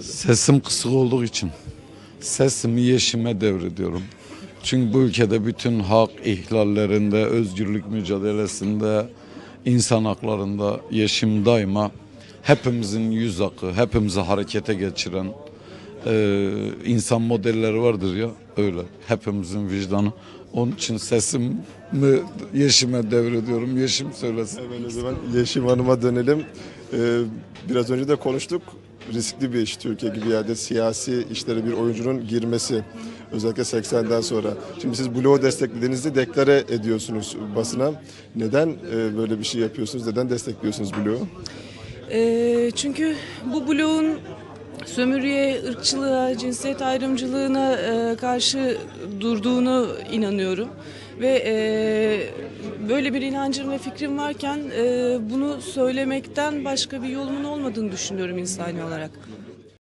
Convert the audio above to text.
Sesim kısık olduğu için sesimi Yeşim'e devrediyorum. Çünkü bu ülkede bütün hak ihlallerinde, özgürlük mücadelesinde, insan haklarında Yeşim daima hepimizin yüz akı, hepimizi harekete geçiren e, insan modelleri vardır ya öyle. Hepimizin vicdanı. Onun için sesimi Yeşim'e devrediyorum. Yeşim söylesin. Hemen o zaman Yeşim Hanım'a dönelim. Ee, biraz önce de konuştuk. Riskli bir iş Türkiye gibi yerde siyasi işlere bir oyuncunun girmesi. Özellikle 80'den sonra. Şimdi siz bloğu desteklediğinizde deklare ediyorsunuz basına. Neden e, böyle bir şey yapıyorsunuz? Neden destekliyorsunuz bloğu? Ee, çünkü bu bloğun sömürüye, ırkçılığa, cinsiyet ayrımcılığına e, karşı durduğunu inanıyorum. Ve e, böyle bir inancım ve fikrim varken e, bunu söylemekten başka bir yolumun olmadığını düşünüyorum insani olarak.